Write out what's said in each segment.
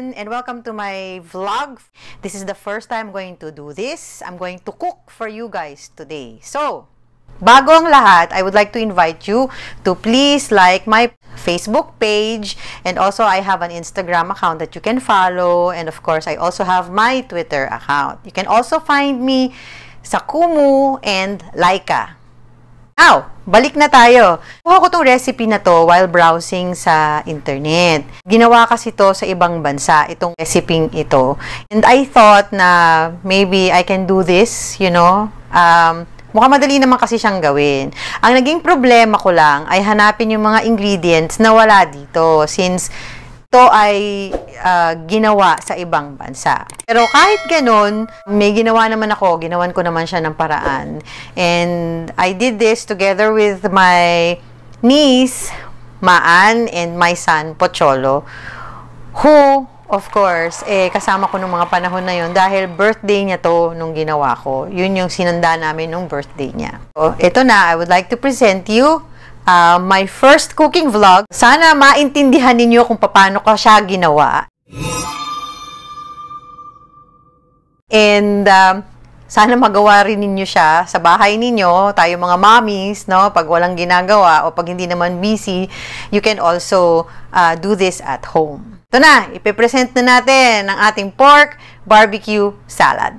welcome to my vlog. This is the first time I'm going to do this. I'm going to cook for you guys today. So, bago ang lahat, I would like to invite you to please like my Facebook page and also I have an Instagram account that you can follow and of course I also have my Twitter account. You can also find me sa Kumu and Laika. Now, balik na tayo. Kuha ko tong recipe na to while browsing sa internet. Ginawa kasi to sa ibang bansa, itong recipe ito. And I thought na maybe I can do this, you know. Um, Mukhang madali naman kasi siyang gawin. Ang naging problema ko lang ay hanapin yung mga ingredients na wala dito since to ay uh, ginawa sa ibang bansa. Pero kahit ganun, may ginawa naman ako, ginawan ko naman siya ng paraan. And I did this together with my niece, Maan, and my son, Pocholo, who, of course, eh, kasama ko nung mga panahon na yun dahil birthday niya to nung ginawa ko. Yun yung sinanda namin nung birthday niya. So, ito na, I would like to present you uh, my first cooking vlog. Sana maintindihan ninyo kung paano ko siya ginawa. And um, sana magawa rin ninyo siya sa bahay ninyo, tayo mga mommies, no? Pag walang ginagawa o pag hindi naman busy, you can also uh, do this at home. Ito na, ipipresent na natin ang ating pork barbecue salad.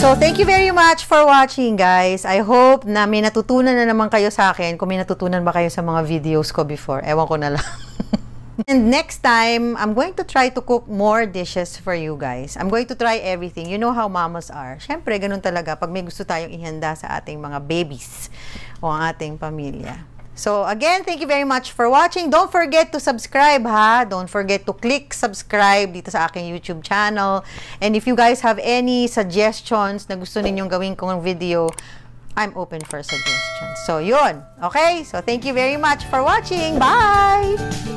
So, thank you very much for watching, guys. I hope na may natutunan na naman kayo sa akin. Kung may natutunan ba kayo sa mga videos ko before, ewan ko na lang. And next time, I'm going to try to cook more dishes for you guys. I'm going to try everything. You know how mamas are. Siyempre, ganun talaga pag may gusto tayong ihanda sa ating mga babies o ang ating pamilya. So again, thank you very much for watching. Don't forget to subscribe ha. Don't forget to click subscribe dito sa aking YouTube channel. And if you guys have any suggestions na gusto ninyong gawin kong video, I'm open for suggestions. So yun. Okay? So thank you very much for watching. Bye!